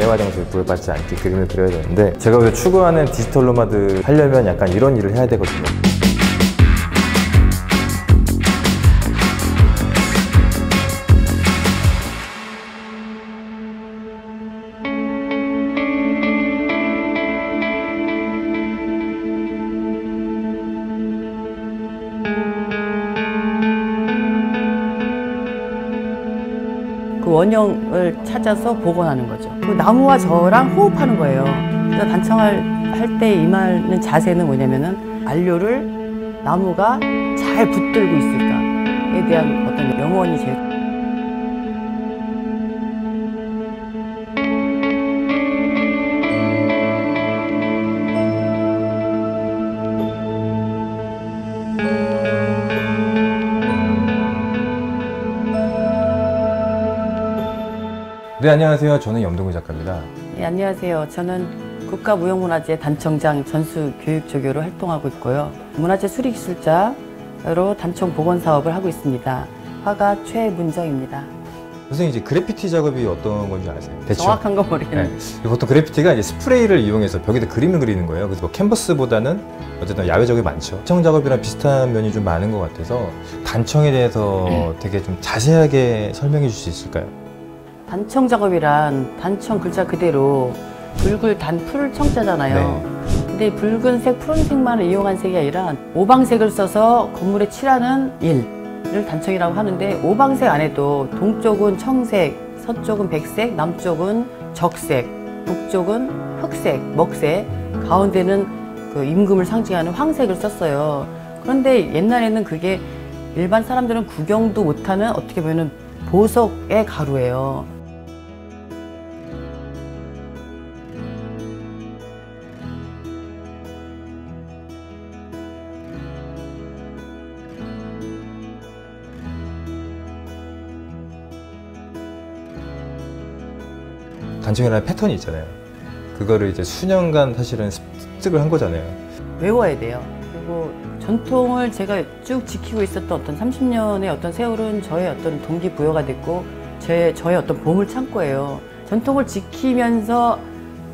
때화장소에 구애받지 않게 그림을 그려야 되는데 제가 요새 추구하는 디지털 노마드 하려면 약간 이런 일을 해야 되거든요. 그 원형을 찾아서 복원하는 거죠. 그 나무와 저랑 호흡하는 거예요. 그래서 단청을 할때 임하는 자세는 뭐냐면은 안료를 나무가 잘 붙들고 있을까에 대한 어떤 영원이 제일 네 안녕하세요. 저는 염동구 작가입니다. 네, 안녕하세요. 저는 국가무형문화재 단청장 전수 교육 조교로 활동하고 있고요. 문화재 수리기술자로 단청 복원 사업을 하고 있습니다. 화가 최문정입니다. 선생님 이제 그래피티 작업이 어떤 건지 아세요? 대충. 정확한 건 모르겠는데 네. 보통 그래피티가 이제 스프레이를 이용해서 벽에다 그림을 그리는 거예요. 그래서 뭐 캔버스보다는 어쨌든 야외 작업이 많죠. 단청 작업이랑 비슷한 면이 좀 많은 것 같아서 단청에 대해서 되게 좀 자세하게 설명해 줄 수 있을까요? 단청 작업이란 단청 글자 그대로 붉을 단풀 청자잖아요. 근데 붉은색, 푸른색만을 이용한 색이 아니라 오방색을 써서 건물에 칠하는 일을 단청이라고 하는데 오방색 안에도 동쪽은 청색, 서쪽은 백색, 남쪽은 적색, 북쪽은 흑색, 먹색, 가운데는 그 임금을 상징하는 황색을 썼어요. 그런데 옛날에는 그게 일반 사람들은 구경도 못하는 어떻게 보면 보석의 가루예요. 단청이라는 패턴이 있잖아요. 그거를 이제 수년간 사실은 습득을 한 거잖아요. 외워야 돼요. 그리고 전통을 제가 쭉 지키고 있었던 어떤 30년의 어떤 세월은 저의 어떤 동기부여가 됐고 제, 저의 어떤 보물 창고예요. 전통을 지키면서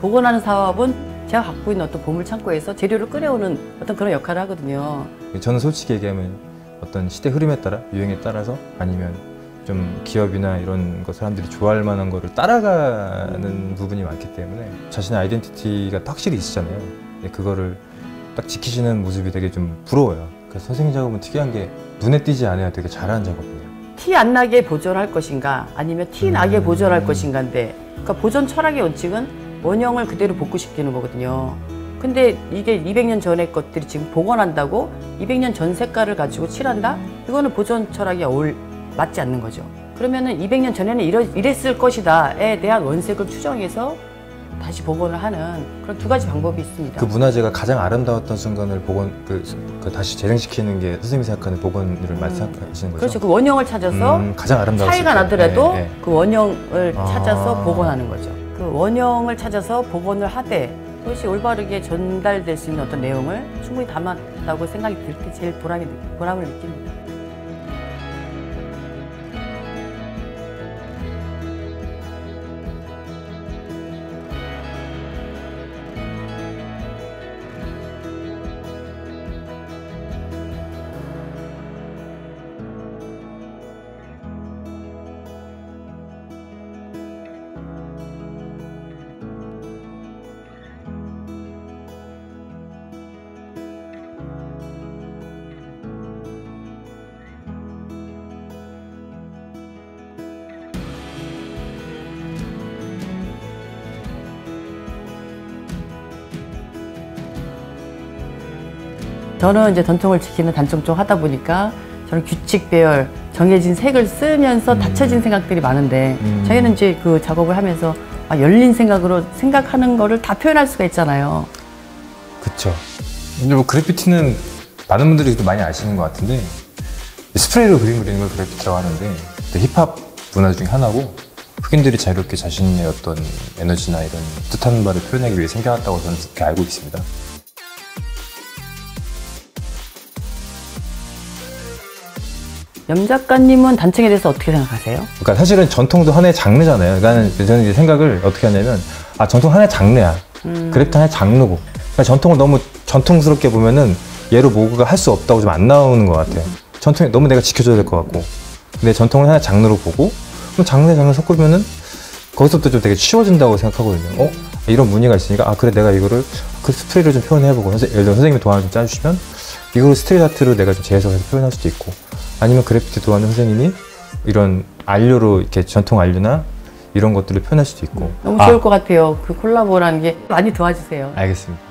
복원하는 사업은 제가 갖고 있는 어떤 보물 창고에서 재료를 끓여오는 어떤 그런 역할을 하거든요. 저는 솔직히 얘기하면 어떤 시대 흐름에 따라 유행에 따라서 아니면 좀 기업이나 이런 거 사람들이 좋아할 만한 거를 따라가는 부분이 많기 때문에 자신의 아이덴티티가 딱 확실히 있으잖아요. 근데 그거를 딱 지키시는 모습이 되게 좀 부러워요. 그래서 선생님 작업은 특이한 게 눈에 띄지 않아야 되게 잘하는 작업이에요. 티 안 나게 보존할 것인가 아니면 티 나게 음. 보존할 것인가인데 그러니까 보존 철학의 원칙은 원형을 그대로 복구시키는 거거든요. 근데 이게 200년 전의 것들이 지금 복원한다고 200년 전 색깔을 가지고 칠한다? 이거는 보존 철학이 어울 맞지 않는 거죠. 그러면은 200년 전에는 이러, 이랬을 것이다에 대한 원색을 추정해서 다시 복원을 하는 그런 두 가지 방법이 있습니다. 그 문화재가 가장 아름다웠던 순간을 복원, 그, 그 다시 재생시키는 게 선생님이 생각하는 복원을 말씀하시는 거죠? 그렇죠. 그 원형을 찾아서 음, 가장 아름다웠을 차이가 때. 나더라도 네, 네. 그 원형을 아. 찾아서 복원하는 거죠. 그 원형을 찾아서 복원을 하되 그것이 올바르게 전달될 수 있는 어떤 내용을 충분히 담았다고 생각이 들 때 제일 보람이, 느- 보람을 느낍니다. 저는 이제 전통을 지키는 단청 쪽 하다 보니까 저는 규칙 배열, 정해진 색을 쓰면서 음. 닫혀진 생각들이 많은데 음. 저희는 이제 그 작업을 하면서 아, 열린 생각으로 생각하는 거를 다 표현할 수가 있잖아요. 그쵸. 근데 뭐 그래피티는 많은 분들이 또 많이 아시는 것 같은데 스프레이로 그림 그리는 걸 그래피티라고 하는데 힙합 문화 중에 하나고 흑인들이 자유롭게 자신의 어떤 에너지나 이런 뜻하는 바를 표현하기 위해 생겨났다고 저는 그렇게 알고 있습니다. 염 작가님은 단청에 대해서 어떻게 생각하세요? 그러니까 사실은 전통도 하나의 장르잖아요. 나는 저는 이제 생각을 어떻게 하냐면 아 전통 하나의 장르야. 음. 그래프트 하나의 장르고. 그러니까 전통을 너무 전통스럽게 보면은 얘로 뭐가 할 수 없다고 좀 안 나오는 것 같아요. 전통이 너무 내가 지켜줘야 될 것 같고. 근데 전통을 하나의 장르로 보고 그럼 장르 장르 섞으면은 거기서부터 좀 되게 쉬워진다고 생각하거든요. 어? 이런 무늬가 있으니까 아 그래 내가 이거를 그 스토리를 좀 표현해보고 예를 들어 선생님이 도안을 좀 짜주시면 이거를 스트릿 아트로 내가 좀 재해석해서 표현할 수도 있고 아니면 그래피티 도안을 선생님이 이런 안료로 이렇게 전통 안료나 이런 것들을 표현할 수도 있고 너무 아, 좋을 것 같아요. 그 콜라보라는 게 많이 도와주세요. 알겠습니다.